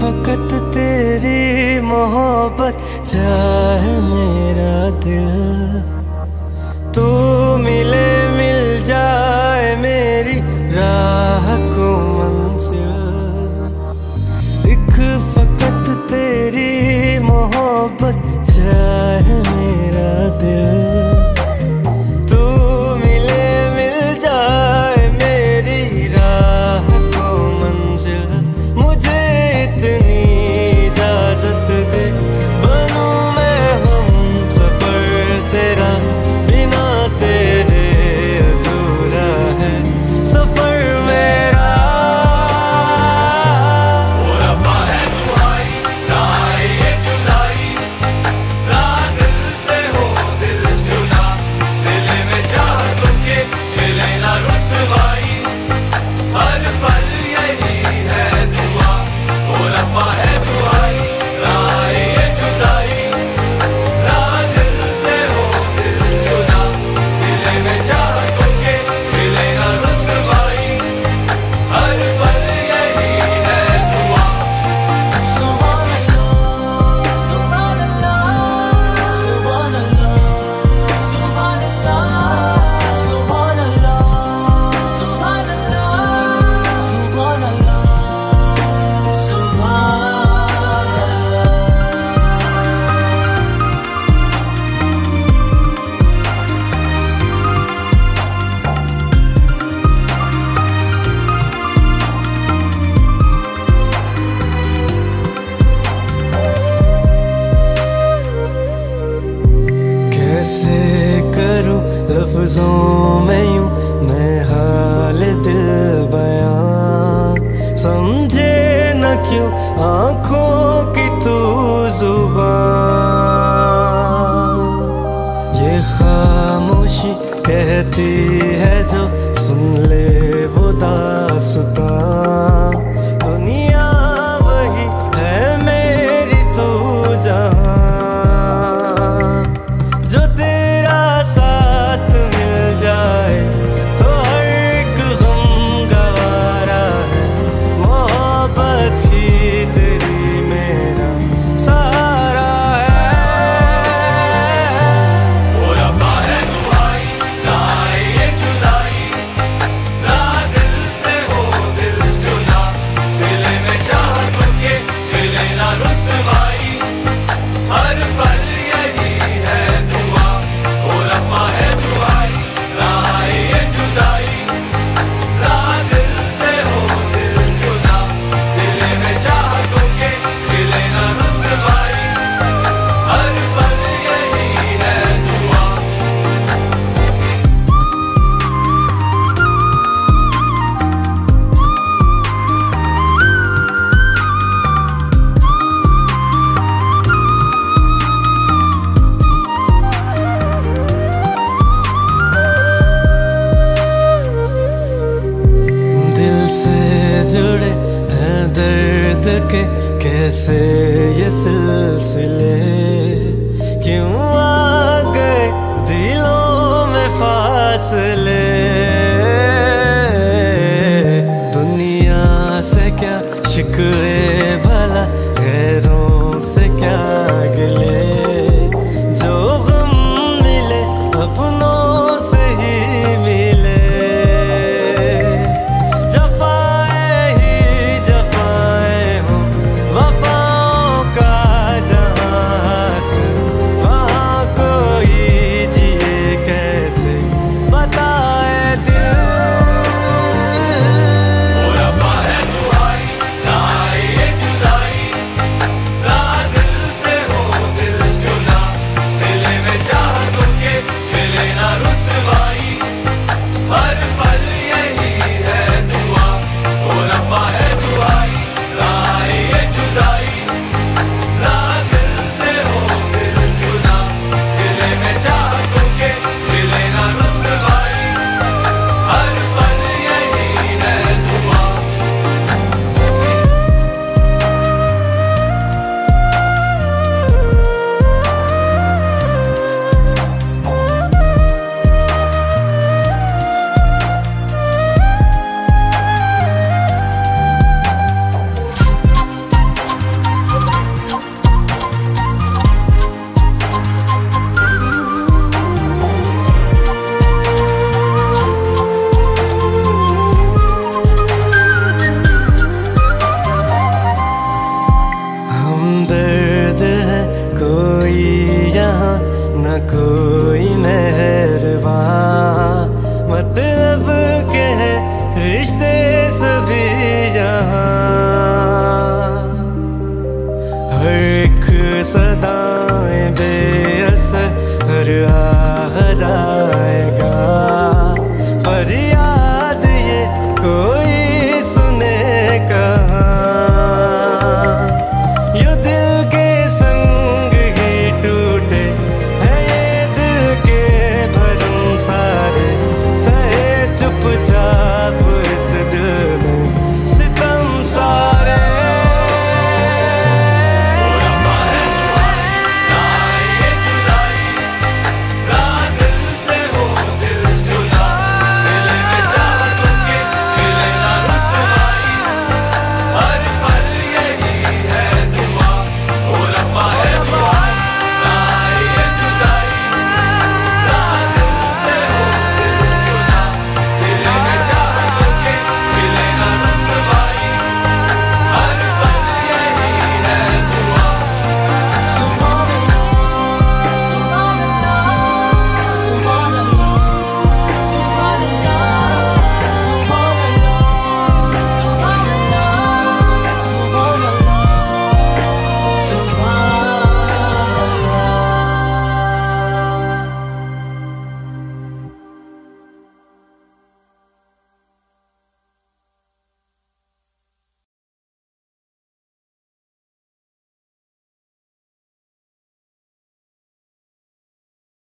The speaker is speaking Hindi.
फकत तेरी मोहब्बत चाहे मेरा दिल। लफ्जों में यूँ मैं हाल दिल बयां। समझे न क्यों आँखों की तू ज़ुबान। ये खामोशी कहती है जो सुन ले वो दास्तां के कैसे ये सिलसिले क्यों आ गए दिलों में फासले? दुनिया से क्या शिकवे भला, गैरों से क्या ठहराएगा फरियाद ये कोई सुने कहा दिल के संग ही है दिल के भरम सारे सहे चुप